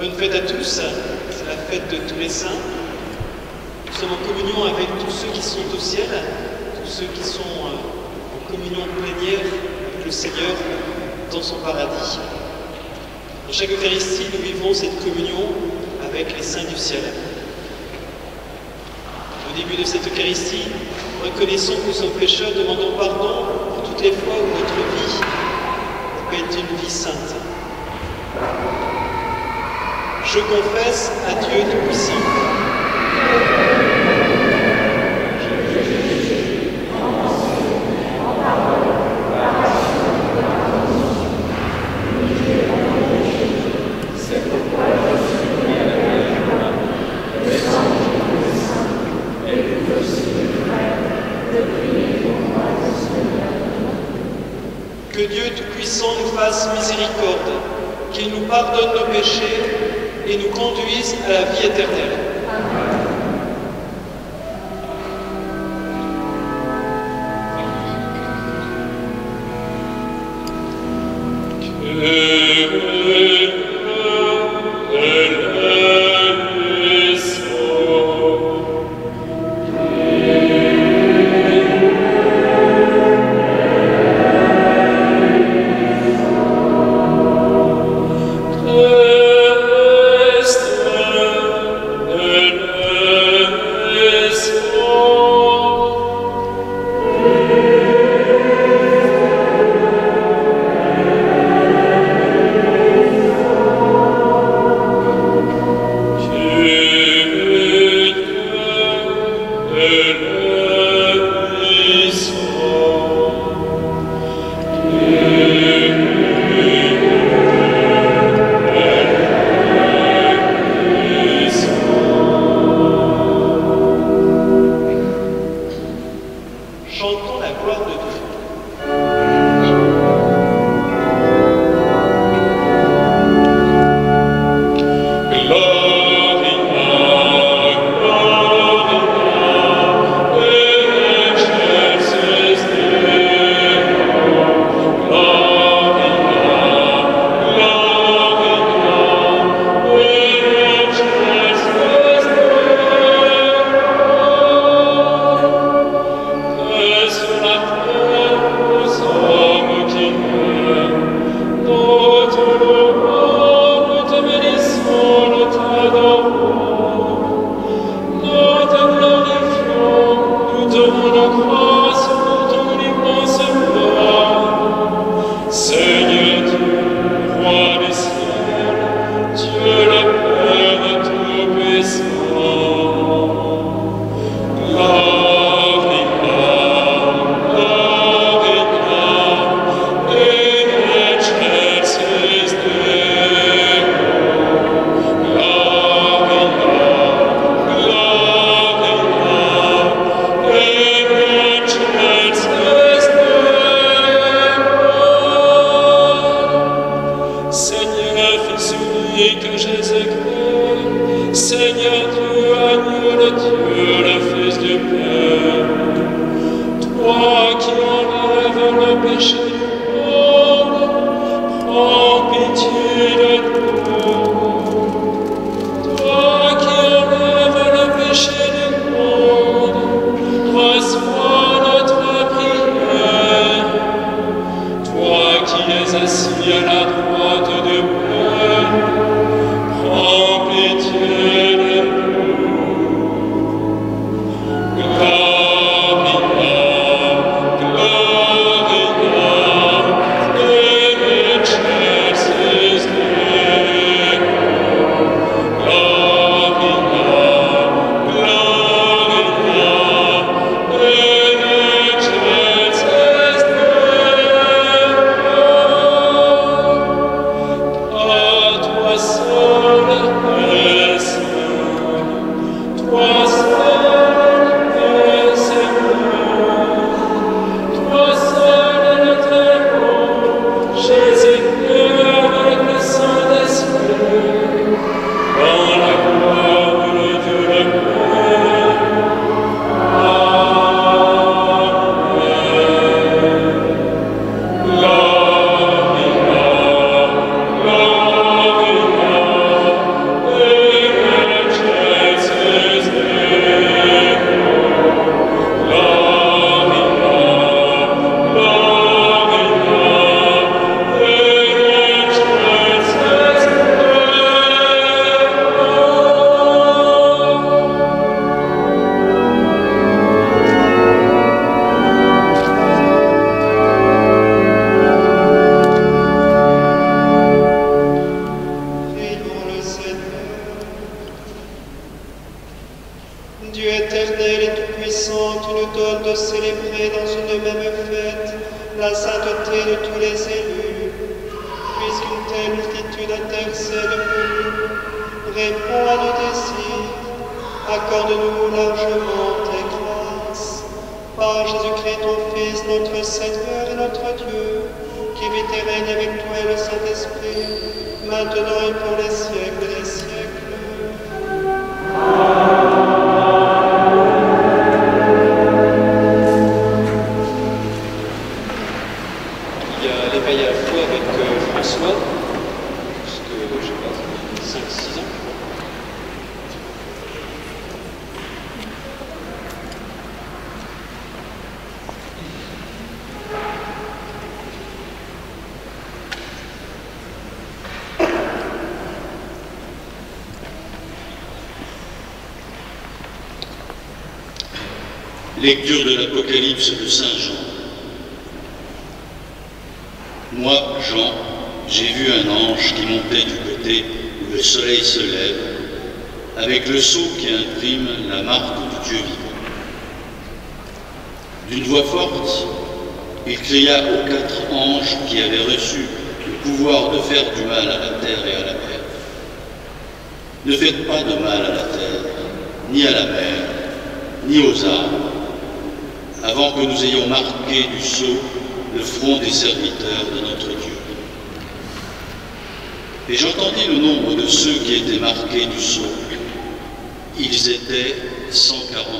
Bonne fête à tous, c'est la fête de tous les saints. Nous sommes en communion avec tous ceux qui sont au ciel, tous ceux qui sont euh, en communion plénière avec le Seigneur dans son paradis. Dans chaque Eucharistie, nous vivons cette communion avec les saints du ciel. Au début de cette Eucharistie, reconnaissons que nous sommes pécheurs, demandons pardon pour toutes les fois où notre vie peut être une vie sainte je confesse à Dieu Tout-Puissant. Lecture de l'Apocalypse de Saint Jean. Moi, Jean, j'ai vu un ange qui montait du côté où le soleil se lève, avec le sceau qui imprime la marque du Dieu vivant. D'une voix forte, il cria aux quatre anges qui avaient reçu le pouvoir de faire du mal à la terre et à la mer. Ne faites pas de mal à la terre, ni à la mer, ni aux arbres, avant que nous ayons marqué du sceau le front des serviteurs de notre Dieu. Et j'entendis le nombre de ceux qui étaient marqués du sceau. Ils étaient 144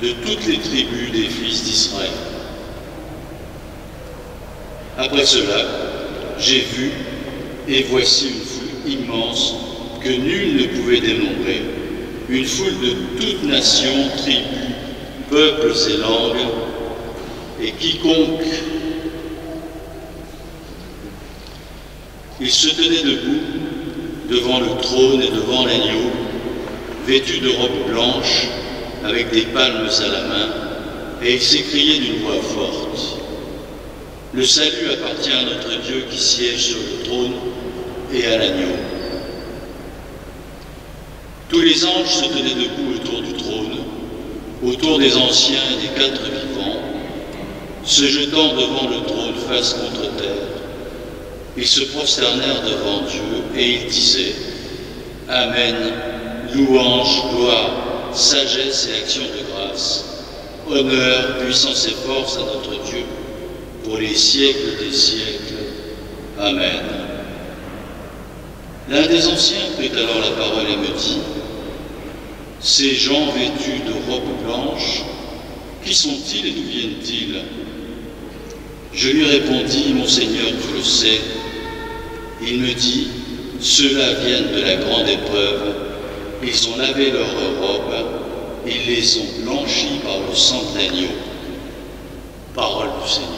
000, de toutes les tribus des fils d'Israël. Après cela, j'ai vu, et voici une foule immense que nul ne pouvait dénombrer, une foule de toutes nations, tribus, peuples et langues, et quiconque il se tenait debout devant le trône et devant l'agneau, vêtu de robes blanches, avec des palmes à la main, et il s'écriait d'une voix forte. Le salut appartient à notre Dieu qui siège sur le trône et à l'agneau. Tous les anges se tenaient debout autour des anciens et des quatre vivants, se jetant devant le trône face contre terre. Ils se prosternèrent devant Dieu et ils disaient Amen, louange, gloire, sagesse et action de grâce, honneur, puissance et force à notre Dieu pour les siècles des siècles. Amen. L'un des anciens prit alors la parole et me dit Ces gens vêtus de robes blanches, qui sont-ils et d'où viennent-ils? Je lui répondis Mon Seigneur, tu le sais. Il me dit Ceux-là viennent de la grande épreuve. Ils ont lavé leurs robes, ils les ont blanchis par le sang de l'agneau. Parole du Seigneur.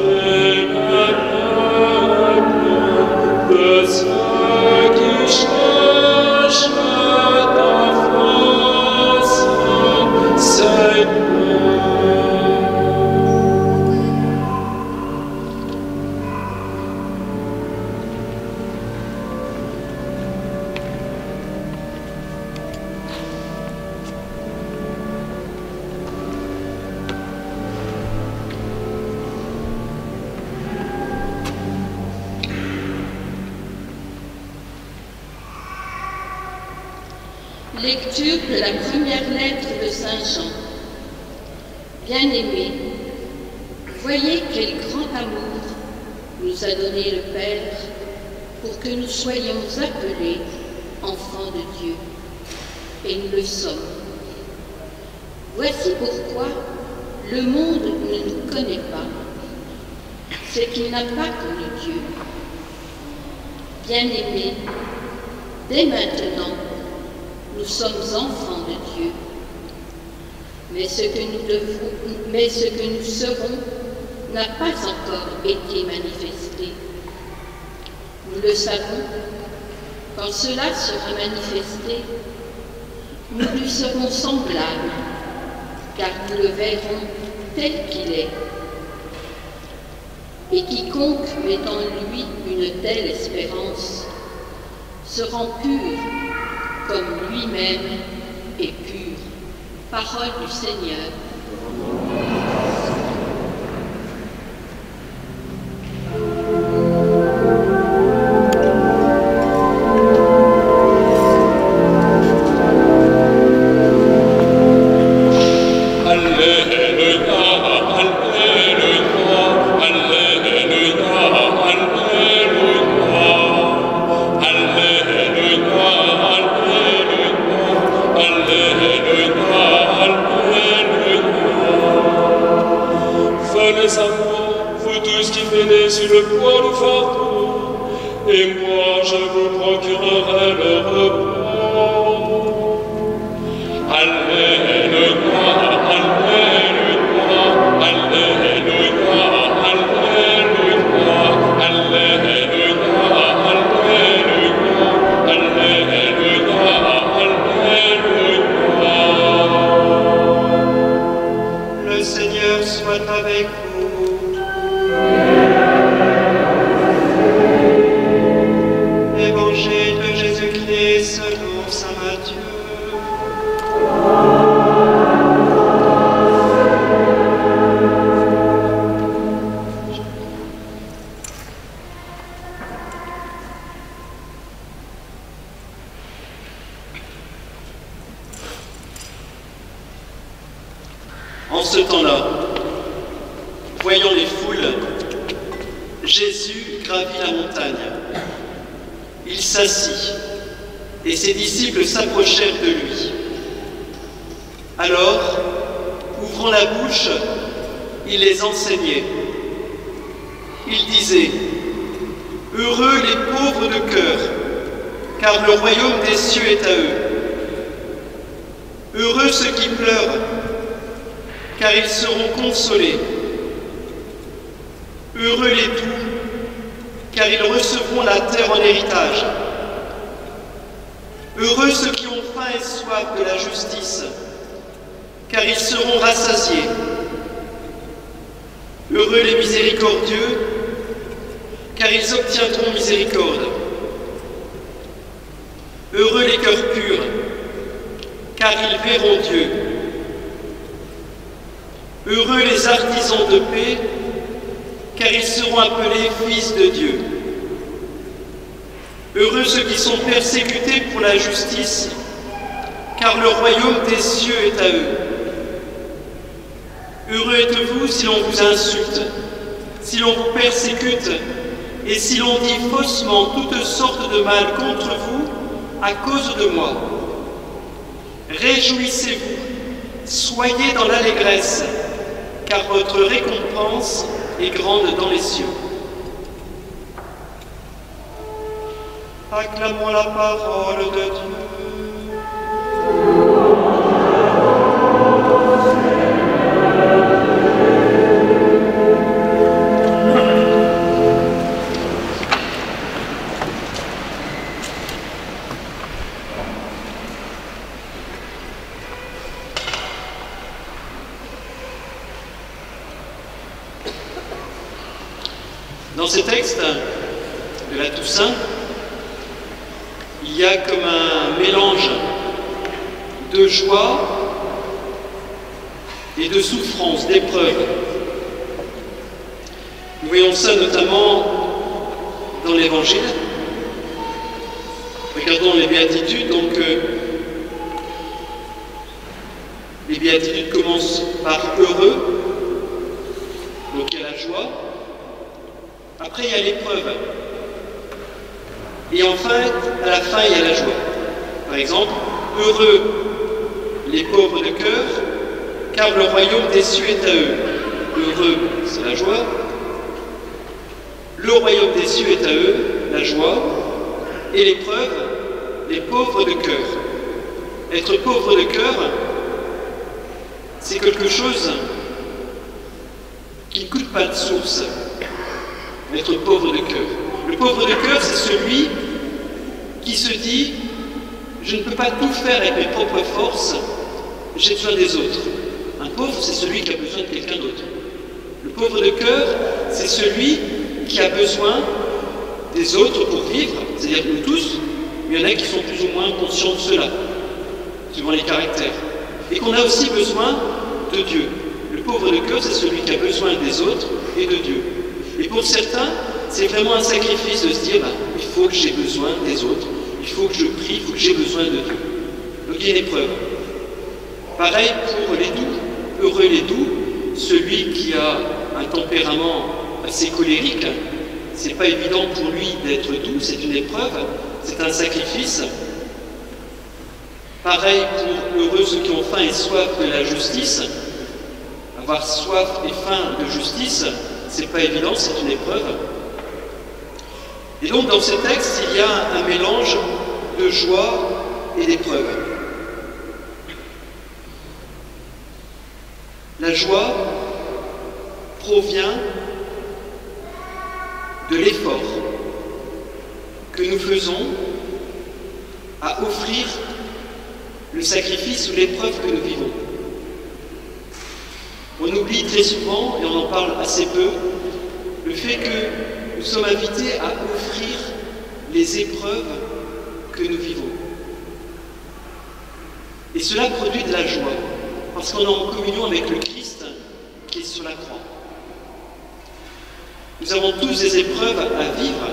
Bien-aimés, dès maintenant, nous sommes enfants de Dieu. Mais ce que nous serons n'a pas encore été manifesté. Nous le savons, quand cela sera manifesté, nous lui serons semblables, car nous le verrons tel qu'il est. Et quiconque met en lui une telle espérance se rend pur comme lui-même est pur. Parole du Seigneur. De cœur, car le royaume des cieux est à eux. Heureux ceux qui pleurent, car ils seront consolés. Heureux les doux, car ils recevront la terre en héritage. Heureux ceux qui ont faim et soif de la justice, car ils seront rassasiés. Heureux les miséricordieux, car ils obtiendront miséricorde. Heureux les cœurs purs, car ils verront Dieu. Heureux les artisans de paix, car ils seront appelés fils de Dieu. Heureux ceux qui sont persécutés pour la justice, car le royaume des cieux est à êtes Heureux êtes-vous si l'on vous insulte, si l'on vous persécute, et si l'on dit faussement toutes sortes de mal contre vous à cause de moi. Réjouissez-vous, soyez dans l'allégresse, car votre récompense est grande dans les cieux. Acclamons la parole de Dieu. Les béatitudes commencent par heureux, donc il y a la joie. Après, il y a l'épreuve. Et enfin, à la fin, il y a la joie. Par exemple, heureux les pauvres de cœur, car le royaume des cieux est à eux. Heureux, c'est la joie. Le royaume des cieux est à eux, la joie. Et l'épreuve, les pauvres de cœur. Être pauvre de cœur, c'est quelque chose qui ne coûte pas de source. Être pauvre de cœur. Le pauvre de cœur, c'est celui qui se dit Je ne peux pas tout faire avec mes propres forces, j'ai besoin des autres. Un pauvre, c'est celui qui a besoin de quelqu'un d'autre. Le pauvre de cœur, c'est celui qui a besoin des autres pour vivre, c'est-à-dire nous tous, mais il y en a qui sont plus ou moins conscients de cela, suivant les caractères. Et qu'on a aussi besoin de Dieu. Le pauvre de cœur, c'est celui qui a besoin des autres et de Dieu. Et pour certains, c'est vraiment un sacrifice de se dire, bah, il faut que j'ai besoin des autres, il faut que je prie, il faut que j'ai besoin de Dieu. Donc il y a une épreuve. Pareil pour les doux. Heureux les doux, celui qui a un tempérament assez colérique, c'est pas évident pour lui d'être doux, c'est une épreuve, c'est un sacrifice. Pareil pour heureux ceux qui ont faim et soif de la justice. Soif et faim de justice, c'est pas évident, c'est une épreuve. Et donc dans ce texte, il y a un mélange de joie et d'épreuve. La joie provient de l'effort que nous faisons à offrir le sacrifice ou l'épreuve que nous vivons. On oublie très souvent, et on en parle assez peu, le fait que nous sommes invités à offrir les épreuves que nous vivons. Et cela produit de la joie, parce qu'on est en communion avec le Christ qui est sur la croix. Nous avons tous des épreuves à vivre.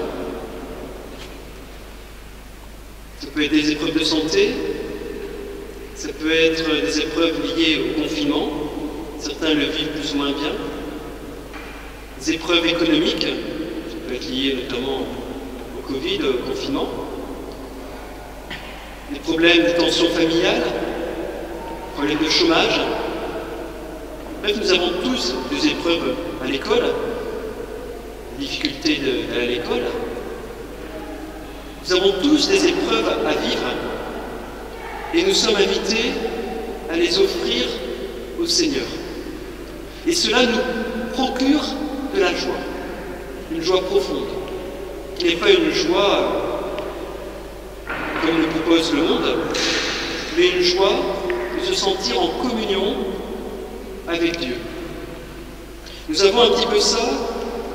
Ça peut être des épreuves de santé, ça peut être des épreuves liées au confinement, certains le vivent plus ou moins bien. Des épreuves économiques, ça peut être lié notamment au Covid, au confinement. Des problèmes de tensions familiales, problèmes de chômage. Bref, nous avons tous des épreuves à l'école, difficultés à l'école. Nous avons tous des épreuves à vivre et nous sommes invités à les offrir au Seigneur. Et cela nous procure de la joie, une joie profonde, qui n'est pas une joie comme le propose le monde, mais une joie de se sentir en communion avec Dieu. Nous avons un petit peu ça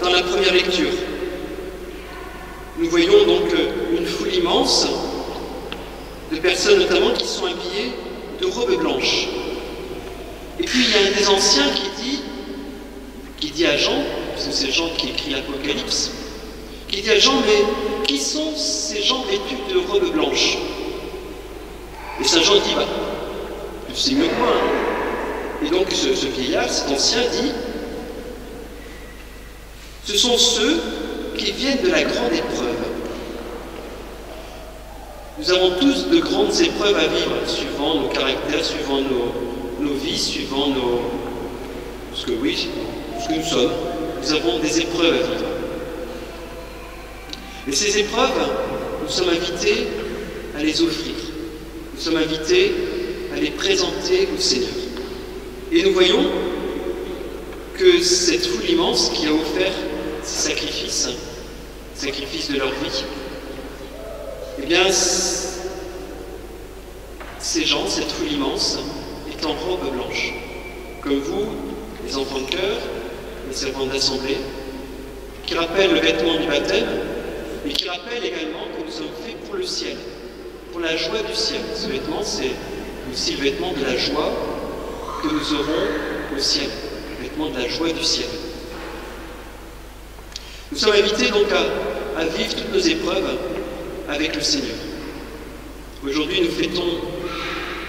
dans la première lecture. Nous voyons donc une foule immense de personnes notamment qui sont habillées de robes blanches. Et puis il y a un des anciens qui qui dit à Jean, parce que c'est Jean qui écrit l'Apocalypse, qui dit à Jean, mais qui sont ces gens vêtus de robes blanches? Et Saint Jean dit, bah, c'est mieux que moi. Hein. Et donc ce, vieillard, cet ancien dit, ce sont ceux qui viennent de la grande épreuve. Nous avons tous de grandes épreuves à vivre, suivant nos caractères, suivant nos, nos vies, suivant nos, ce que oui, que nous sommes. Nous avons des épreuves à vivre. Et ces épreuves, nous sommes invités à les offrir. Nous sommes invités à les présenter au Seigneur. Et nous voyons que cette foule immense qui a offert ces sacrifices, sacrifices de leur vie, eh bien, ces gens, cette foule immense, est en robe blanche, comme vous, les enfants de cœur, servants d'assemblée, qui rappellent le vêtement du baptême, mais qui rappellent également que nous sommes faits pour le ciel, pour la joie du ciel. Ce vêtement, c'est aussi le vêtement de la joie que nous aurons au ciel, le vêtement de la joie du ciel. Nous sommes invités donc à vivre toutes nos épreuves avec le Seigneur. Aujourd'hui, nous fêtons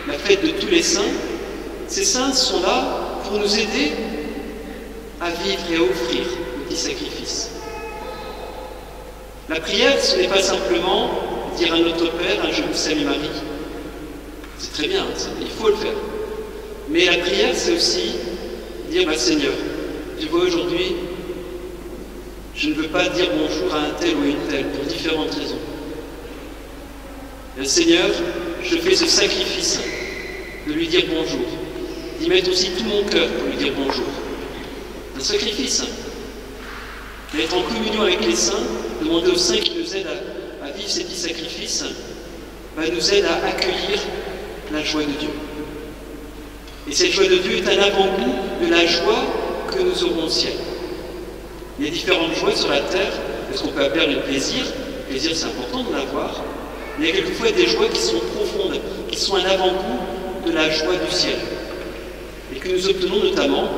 la fête de tous les saints. Ces saints sont là pour nous aider à vivre et à offrir le petit sacrifice. La prière, ce n'est pas simplement dire à notre Père un Je vous salue Marie. C'est très bien, il faut le faire. Mais la prière, c'est aussi dire bah, Seigneur, tu vois aujourd'hui, je ne veux pas dire bonjour à un tel ou une telle pour différentes raisons. Seigneur, je fais ce sacrifice de lui dire bonjour, d'y mettre aussi tout mon cœur pour lui dire bonjour. Un sacrifice. D'être en communion avec les saints, demander aux saints qui nous aident à, vivre ces petits sacrifices, bah, nous aide à accueillir la joie de Dieu. Et cette joie de Dieu est un avant-goût de la joie que nous aurons au ciel. Il y a différentes joies sur la terre, ce qu'on peut appeler le plaisir? Le plaisir, c'est important de l'avoir, il y a quelquefois des joies qui sont profondes, qui sont un avant-goût de la joie du ciel. Et que nous obtenons notamment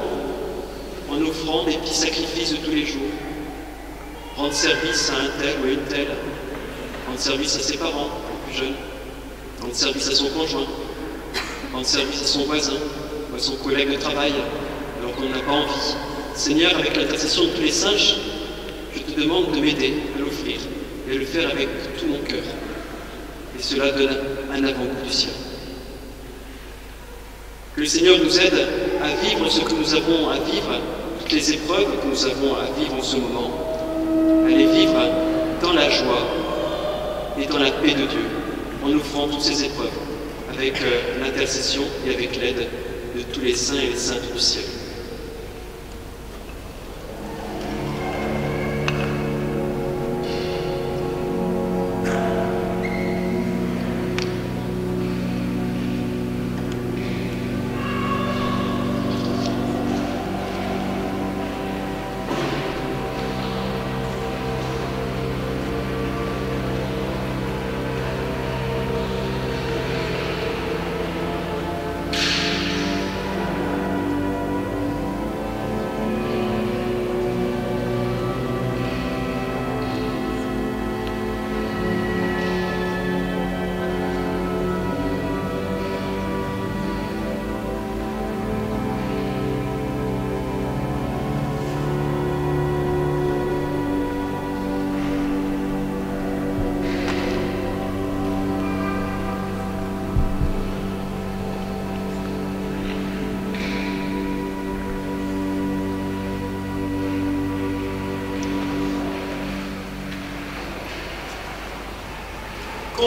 en offrant des petits sacrifices de tous les jours. Rendre service à un tel ou une telle. Rendre service à ses parents, plus jeunes. Rendre service à son conjoint. Rendre service à son voisin ou à son collègue de travail, alors qu'on n'a pas envie. Seigneur, avec l'intercession de tous les saints, je te demande de m'aider à l'offrir et le faire avec tout mon cœur et cela donne un avant-goût du ciel. Que le Seigneur nous aide à vivre ce que nous avons à vivre, toutes les épreuves que nous avons à vivre en ce moment, à les vivre dans la joie et dans la paix de Dieu, en offrant toutes ces épreuves, avec euh, l'intercession et avec l'aide de tous les saints et les saintes du ciel.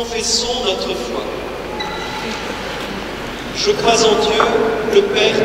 confessons notre foi. Je crois en Dieu, le Père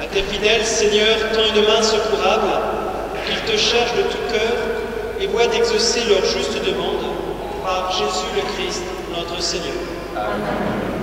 A tes fidèles Seigneur, t'en une main secourable, qu'ils te chargent de tout cœur et voient d'exaucer leurs justes demandes par Jésus le Christ, notre Seigneur. Amen.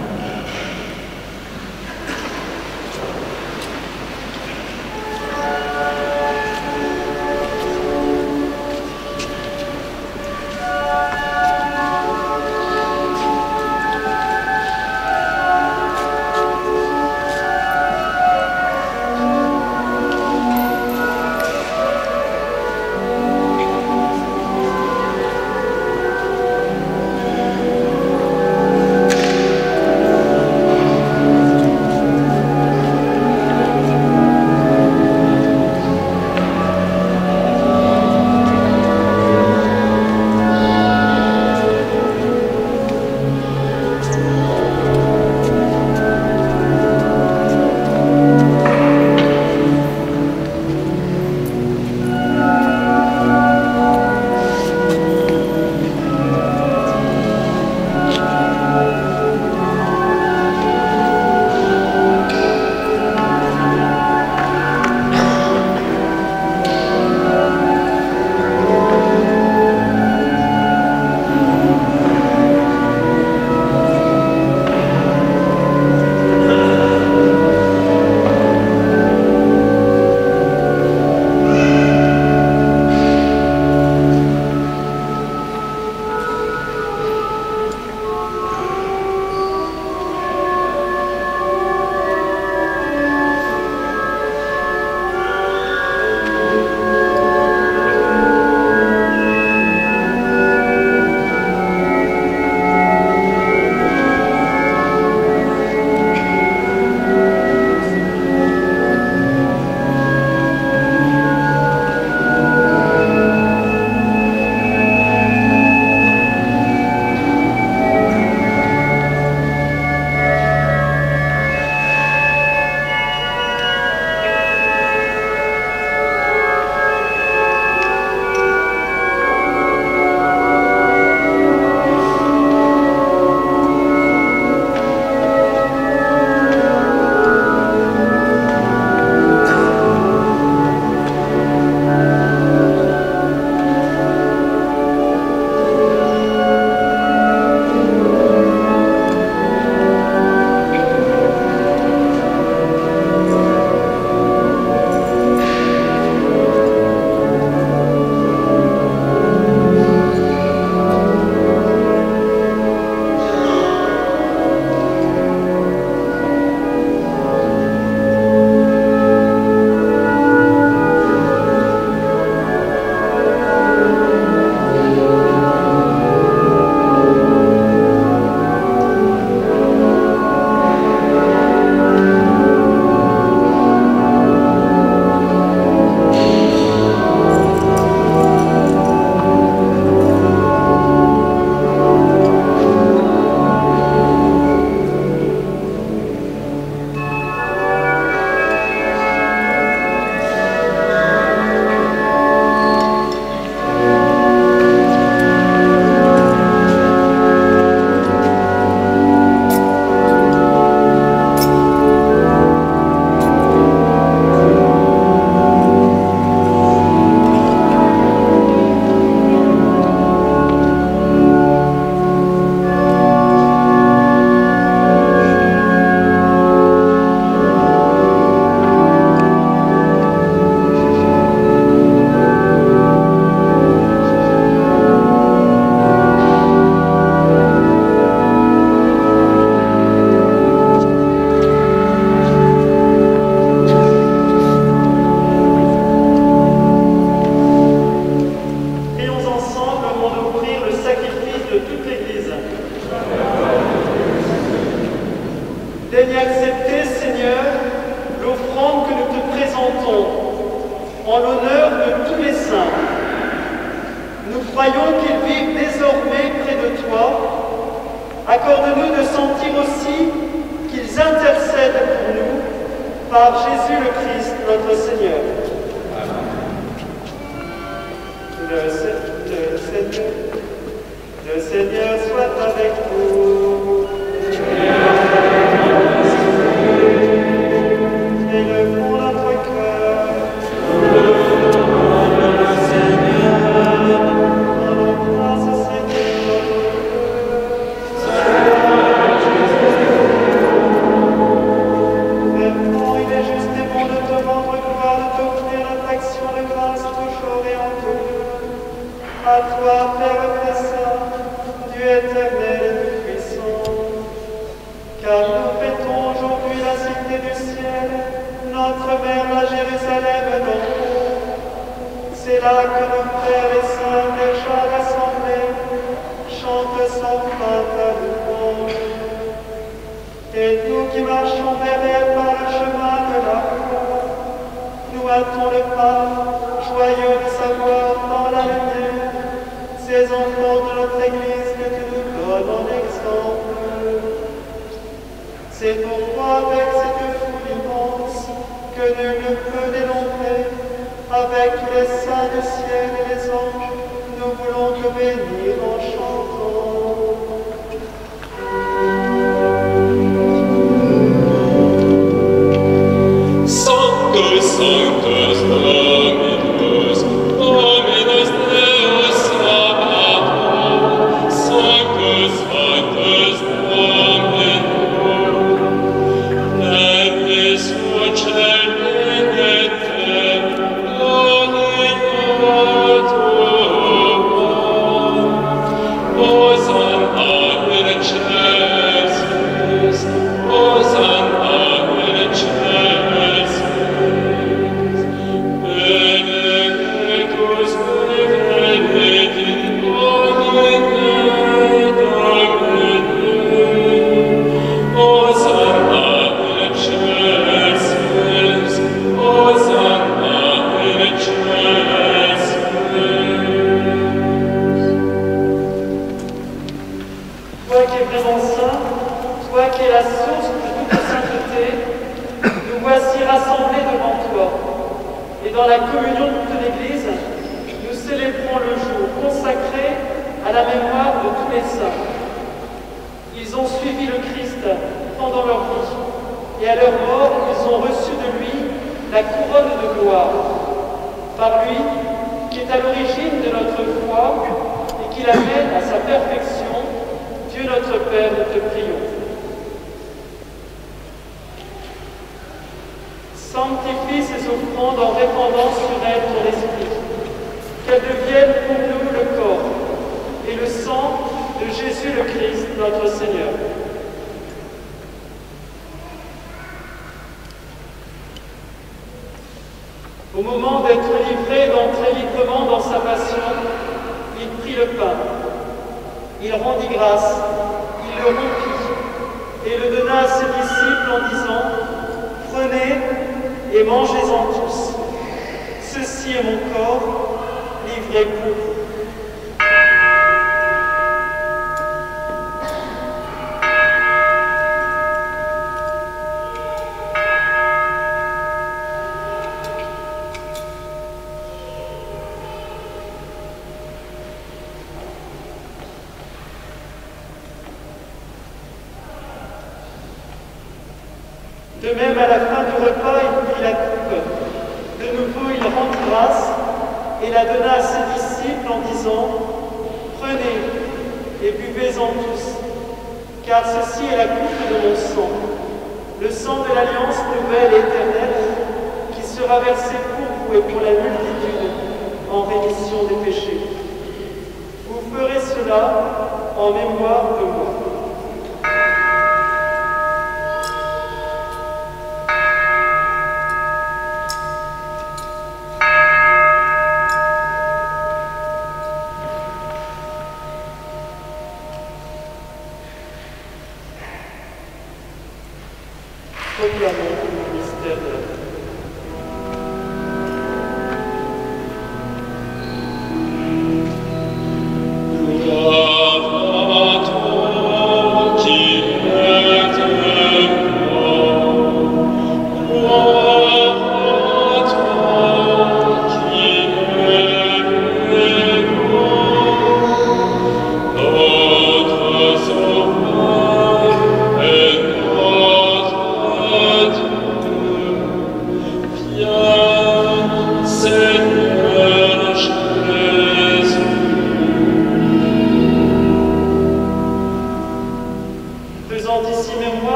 Ceci est mon corps livré pour vous.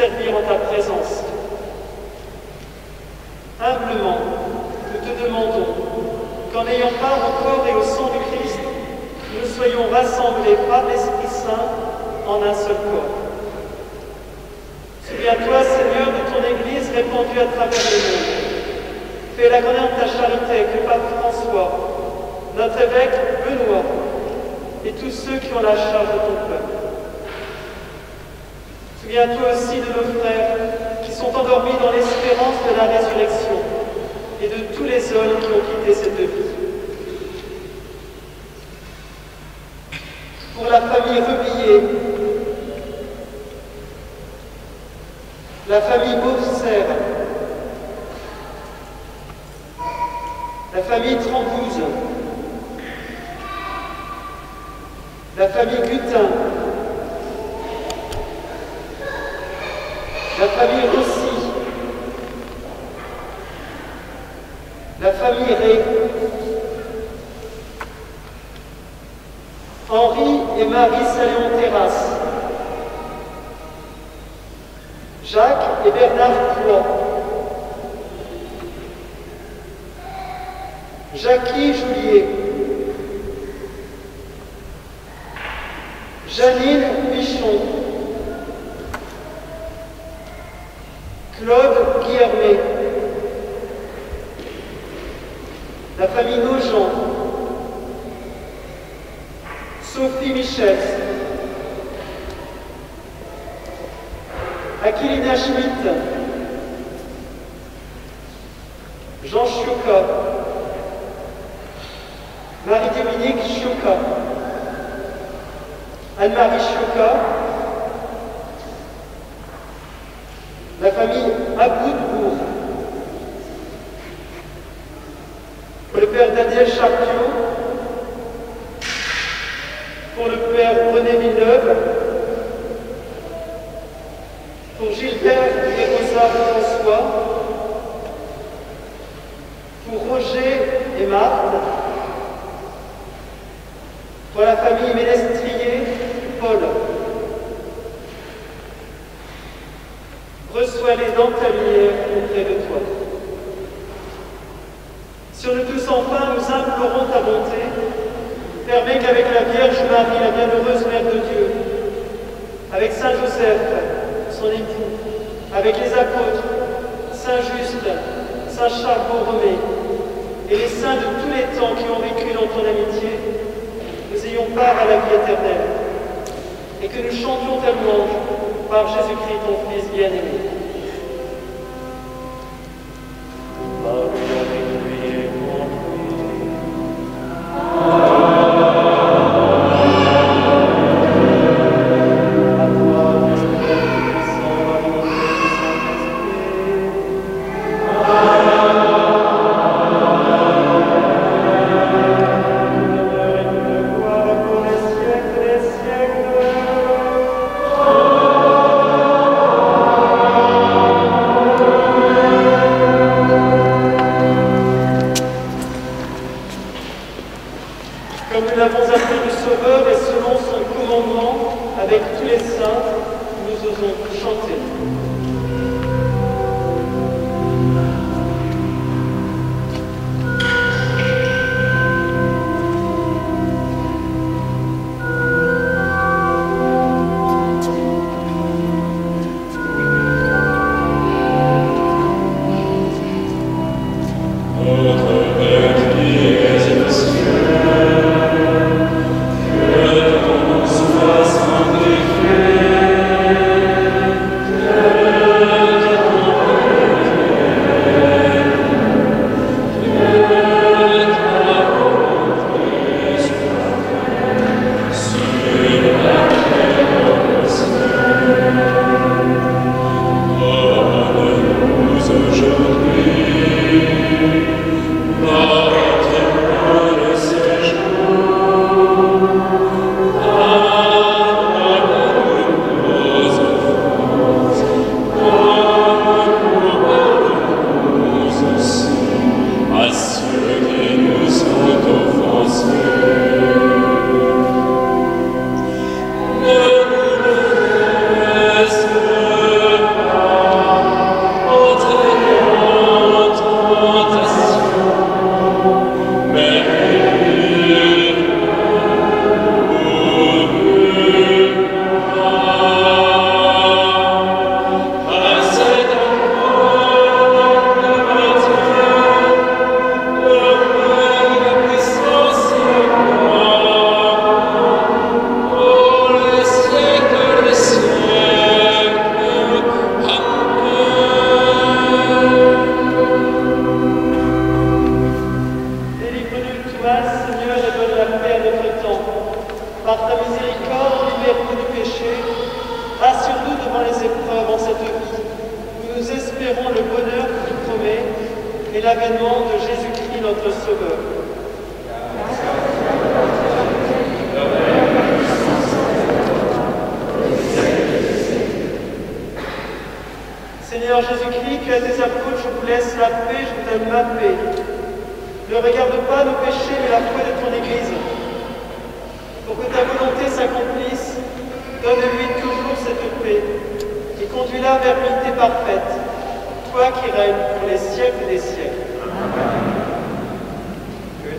Servir en ta présence. Humblement, nous te demandons qu'en ayant part au corps et au sang du Christ, nous soyons rassemblés par l'Esprit Saint en un seul corps. Souviens-toi, Seigneur, de ton Église répandue à travers le monde. Fais la grandeur de ta charité le pape François, notre évêque Benoît et tous ceux qui ont la charge de ton peuple. Souviens-toi aussi de nos frères qui sont endormis dans l'espérance de la résurrection et de tous les hommes qui ont quitté cette vie. Pour la famille Rebillé, la famille Beaucerf, la famille Trambouze, la famille Gutin, la famille Rossi, la famille Ré, Henri et Marie Saléon Terrasse, Jacques et Bernard Cloix, Jackie Joulier, Janine Bichon, Claude Guillermet, la famille Nogent, Sophie Michel, Aquilina Schmitt, Jean Chioca, Marie-Dominique Chioca, Anne-Marie Chioca, la famille Aboudbourg, pour le père Daniel Charpiot, pour le père René Villeneuve,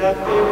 Que la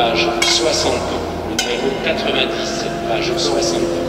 page 62, numéro 90, page 62.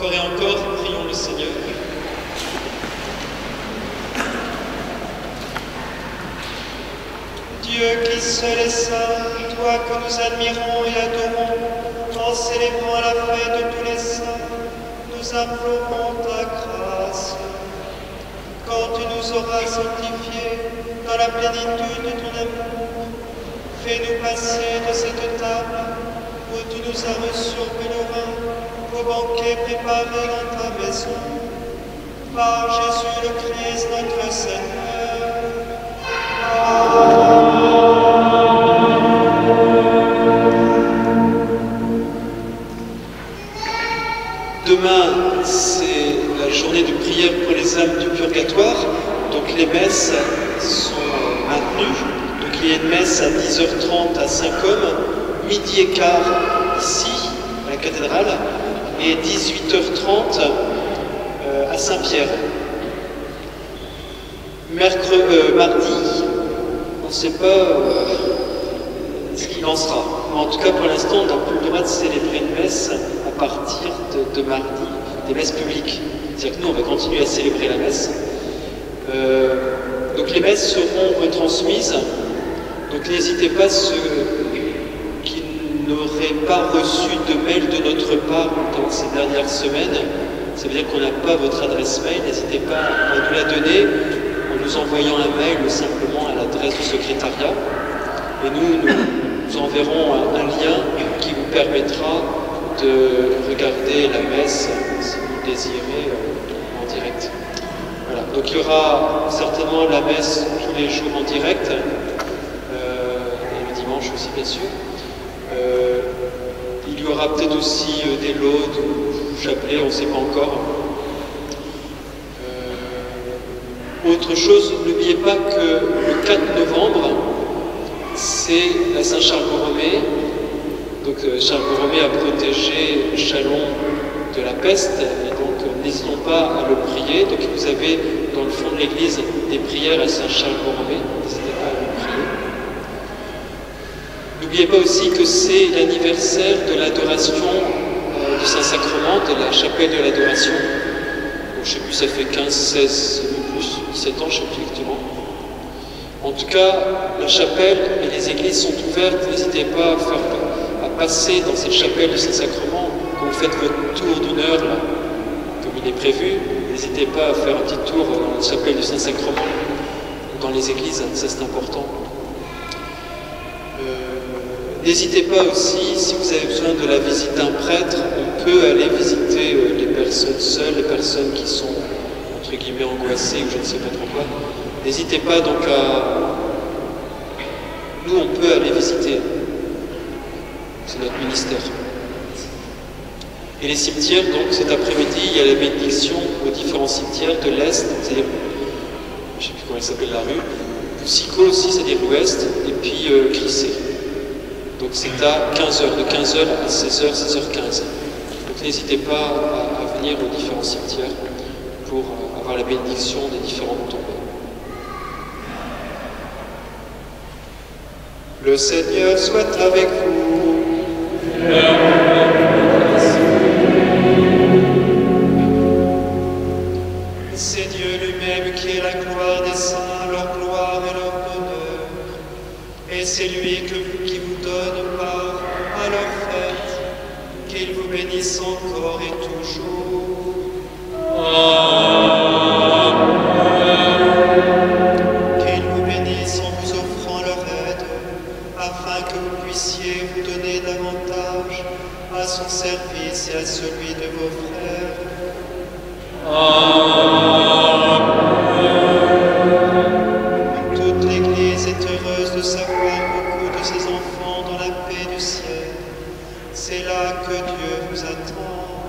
Encore et encore, prions le Seigneur. Dieu qui seul est saint, toi que nous admirons et adorons, en célébrant la fête de tous les saints, nous implorons ta grâce. Quand tu nous auras sanctifiés dans la plénitude de ton amour, fais-nous passer de cette table où tu nous as reçus au pèlerin au banquet préparé dans ta maison. Par Jésus le Christ notre Seigneur. Demain, c'est la journée de prière pour les âmes du purgatoire. Donc les messes sont maintenues. Donc il y a une messe à 10h30 à Saint-Côme, midi et quart ici, à la cathédrale, et 18h30 euh, à Saint-Pierre. Mercredi, euh, mardi, on ne sait pas euh, ce qu'il en sera. En tout cas, pour l'instant, on n'a plus le droit de célébrer une messe à partir de, mardi, des messes publiques. C'est-à-dire que nous, on va continuer à célébrer la messe. Donc les messes seront retransmises. Donc n'hésitez pas, ceux qui n'auraient pas reçu de mail de notre part dans ces dernières semaines, ça veut dire qu'on n'a pas votre adresse mail, n'hésitez pas à nous la donner en nous envoyant un mail simplement à l'adresse du secrétariat. Et nous, nous, nous enverrons un, un lien qui vous permettra de regarder la messe si vous le désirez euh, en direct. Voilà. Donc il y aura certainement la messe tous les jours en direct, euh, et le dimanche aussi bien sûr. Aura peut-être aussi euh, des lots ou chapelets, on ne sait pas encore. Euh, autre chose, n'oubliez pas que le 4 novembre, c'est la Saint-Charles Borromée. Donc euh, Charles Borromée a protégé Chalon de la peste, et donc n'hésitons pas à le prier. Donc vous avez dans le fond de l'église des prières à Saint-Charles Borromée, n'hésitez pas à le prier. N'oubliez pas aussi que c'est l'anniversaire de l'adoration euh, du Saint-Sacrement, de la chapelle de l'adoration. Je ne sais plus, ça fait 15, 16, plus, 17 ans, je ne sais plus exactement. En tout cas, la chapelle et les églises sont ouvertes. N'hésitez pas à, passer dans cette chapelle du Saint-Sacrement. Quand vous faites votre tour d'une heure, comme il est prévu, n'hésitez pas à faire un petit tour dans la chapelle du Saint-Sacrement, dans les églises, ça c'est important. N'hésitez pas aussi, si vous avez besoin de la visite d'un prêtre, on peut aller visiter euh, les personnes seules, les personnes qui sont entre guillemets angoissées ou je ne sais pas trop quoi. N'hésitez pas donc à... Nous, on peut aller visiter. C'est notre ministère. Et les cimetières, donc cet après-midi, il y a la bénédiction aux différents cimetières de l'Est, c'est-à-dire, je ne sais plus comment elle s'appelle la rue, Psycho aussi, c'est-à-dire l'Ouest, et puis euh, Crissé. Donc c'est à 15h, de 15h à 16h, 16h15. Donc n'hésitez pas à, venir aux différents cimetières pour euh, avoir la bénédiction des différentes tombes. Le Seigneur soit avec vous. C'est Dieu lui-même qui est la gloire des saints, leur gloire et leur bonheur. Et c'est lui C'est là que Dieu vous attend.